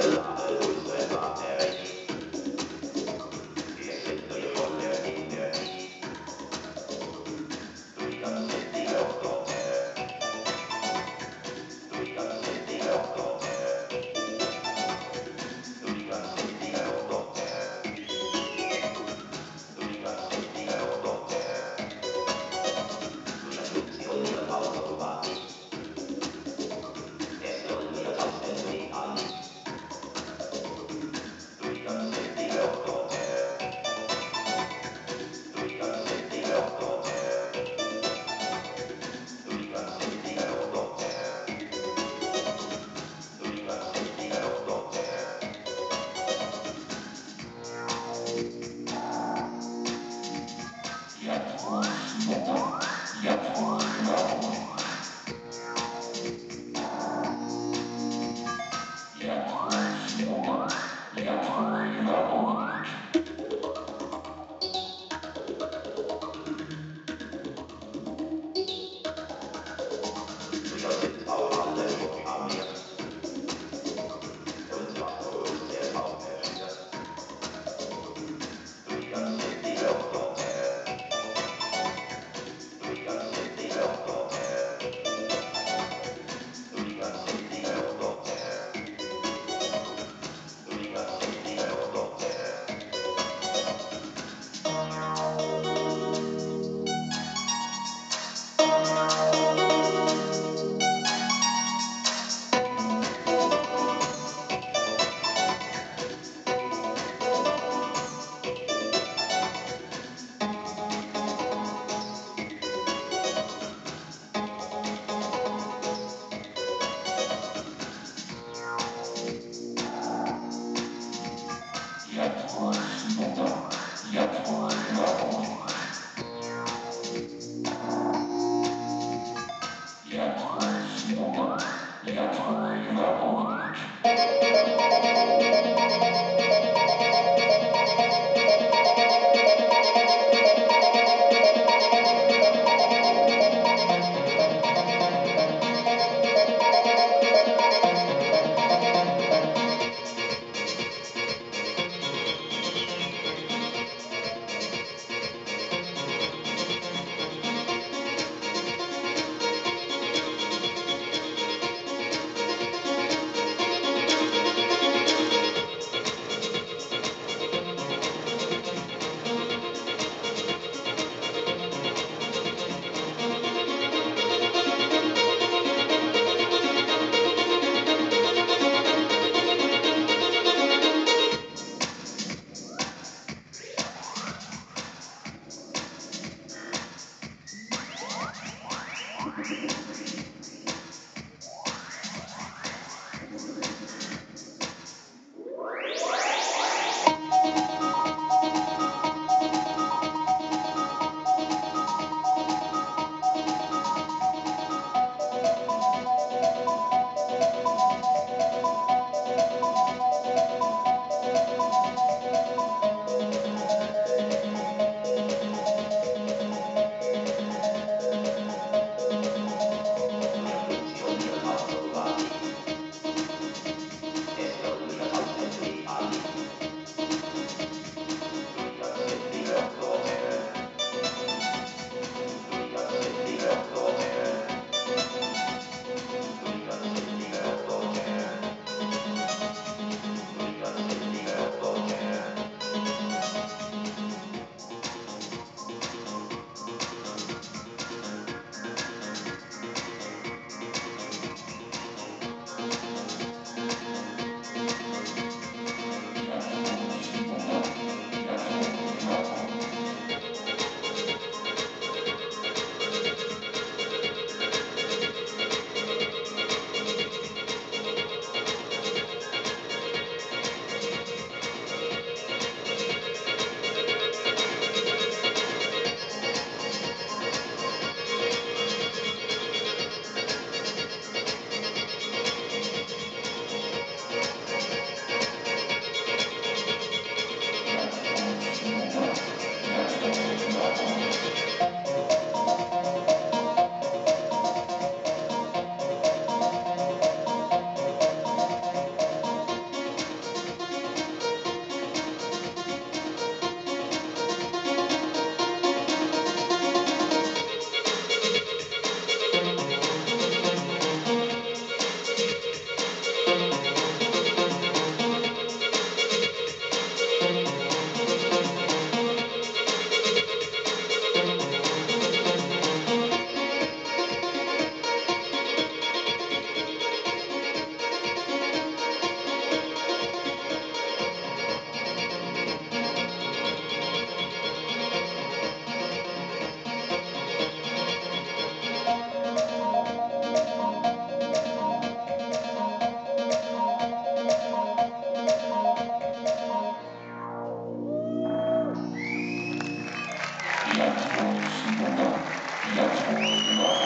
Inshallah. Yep. Yep. Thank you.